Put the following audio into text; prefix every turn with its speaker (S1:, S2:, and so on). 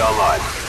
S1: online.